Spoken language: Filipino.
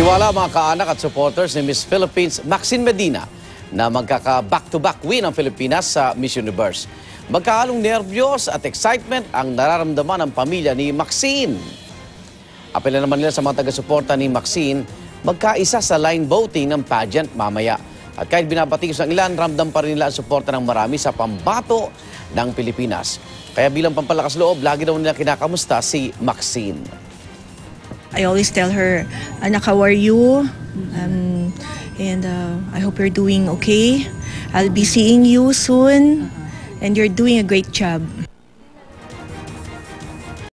Tiwala mga kaanak at supporters ni Miss Philippines Maxine Medina na magkaka back-to-back win ang Pilipinas sa Miss Universe. Magkahalong nerbiyos at excitement ang nararamdaman ng pamilya ni Maxine. Apela naman nila sa mga taga-suporta ni Maxine, magkaisa sa line voting ng pageant mamaya. At kahit binabatikos ng ilan, ramdam pa rin nila ang suporta ng marami sa pambato ng Pilipinas. Kaya bilang pampalakas loob, lagi daw nila kinakamusta si Maxine. I always tell her, Anak, how are you? Um, and uh, I hope you're doing okay. I'll be seeing you soon. And you're doing a great job.